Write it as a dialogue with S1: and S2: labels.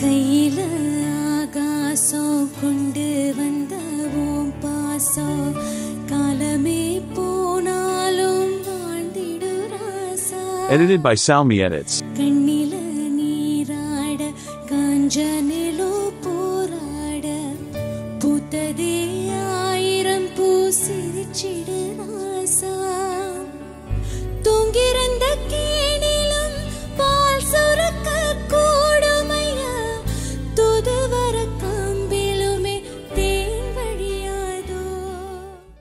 S1: கையில ஆகாசம் கொண்டு வந்த ஓம் பாசம். காலமே போனாலும் வாழ்ந்திடு
S2: Edited by Salmi Edits.
S1: கண்ணில நீராட காஞ்ச நிலோ போராட. பூத்ததே ஆயிரம் பூ சிரிச்சிடு.